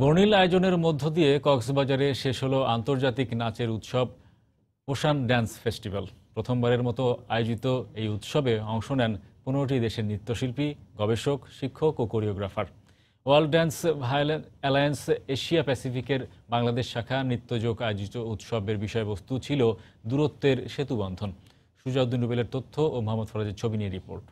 বর্ণিল আয়োজনের মধ্য দিয়ে কক্সবাজারে শেষ হলো আন্তর্জাতিক নাচের উৎসব, ওশান ড্যান্স ফেস্টিভ্যাল। প্রথমবারের মতো আয়োজিত এই উৎসবে অংশ নেন পনেরোটি দেশের নৃত্যশিল্পী, গবেষক, শিক্ষক ও choreographer. World dance alliance Asia প্যাসিফিকের Bangladesh শাখা নৃত্যযোগ আয়োজিত উৎসবের বিষয়বস্তু ছিল দূরত্বের সেতুবন্ধন। সুজাউদ্দিন রুবেলের তথ্য ও মোহাম্মদ ফরাজের ছবি নিয়ে রিপোর্ট।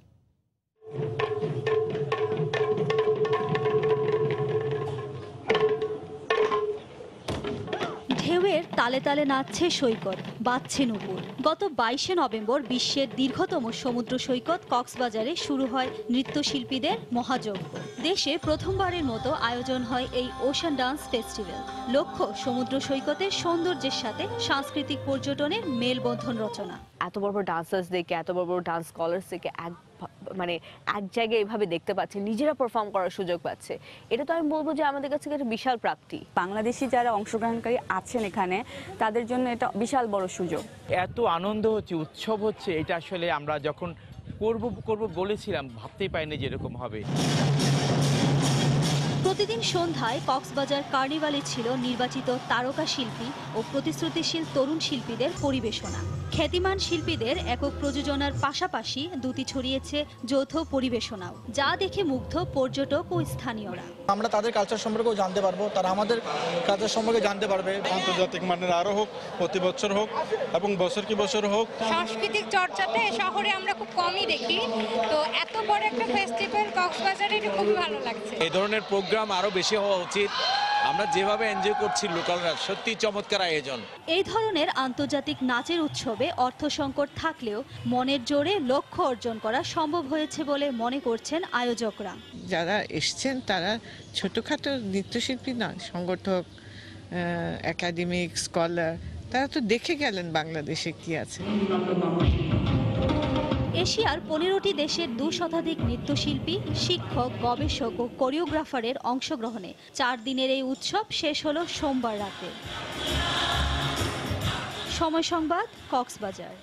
তালে তালে নাচছে সৈকত, বাজছে নুপুর। গত বাইশে নভেম্বর বিশ্বের দীর্ঘতম সমুদ্র সৈকত কক্সবাজারে শুরু হয় নৃত্যশিল্পীদের মহাযজ্ঞ। দেশে প্রথমবারের মতো আয়োজন হয় এই ওশান ডান্স ফেস্টিভ্যাল। লক্ষ্য, সমুদ্র সৈকতের সৌন্দর্যের সাথে সাংস্কৃতিক পর্যটনের মেলবন্ধন রচনা। এত বড় বড় ডান্সার্স দেখে, এত বড় বড় ডান্স স্কলার্সদেরকে এক ভা- মানে এক জায়গায় এভাবে দেখতে পাচ্ছে নিজেরা পারফর্ম করার সুযোগ পাচ্ছে। এটা তো আমি বলব যে আমাদের কাছে একটা বিশাল প্রাপ্তি। বাংলাদেশি যারা অংশগ্রহণকারী আছেন এখানে তাদের জন্য এটা বিশাল বড় সুযোগ। এত আনন্দ হচ্ছে উৎসব হচ্ছে এটা আসলে আমরা যখন করব করব বলেছিলাম ভাবতেই পাইনি যে এরকম হবে। প্রতিদিন সন্ধ্যায় কক্সবাজার কার্নিভালে ছিল নির্বাচিত তারকা শিল্পী ও প্রতিশ্রুতিশীল তরুণ শিল্পীদের পরিবেশনা। খ্যাতিমান শিল্পীদের একক প্রযোজনার পাশাপাশি দুটি ছড়িয়েছে যৌথ পরিবেশনাও যা দেখে মুগ্ধ পর্যটক ও স্থানীয়রা। আমরা তাদের কালচার সম্পর্কেও জানতে পারব তারা আমাদের কালচার সম্পর্কে জানতে পারবে। আন্তর্জাতিক মানের আরও হোক প্রতি বছর হোক এবং বছর কি বছর হোক। সাংস্কৃতিক চর্চাতে শহরে আমরা খুব কমই দেখি। তো এত বড় একটা ফেস্টিভ্যাল কক্সবাজারে এটা খুবই ভালো লাগছে। এই ধরনের প্রোগ্রাম আরও বেশি হওয়া উচিত। আমরা যেভাবে এনজয় করছি লোকালরা সত্যি চমৎকার আয়োজন। এই ধরনের আন্তর্জাতিক নাচের উৎসবে অর্থ সংকট থাকলেও মনের জোরে লক্ষ্য অর্জন করা সম্ভব হয়েছে বলে মনে করছেন আয়োজকরা। যারা এসছেন তারা ছোটোখাটো নৃত্যশিল্পী না সংগঠক একাডেমিক স্কলার তারা তো দেখে গেলেন বাংলাদেশে কি আছে। এশিয়ার পনেরোটি দেশের দু শতাধিক নৃত্যশিল্পী, শিক্ষক, গবেষক ও কোরিওগ্রাফারের অংশগ্রহণে চার দিনের এই উৎসব শেষ হলো সোমবার রাতে। সময় সংবাদ, কক্সবাজার।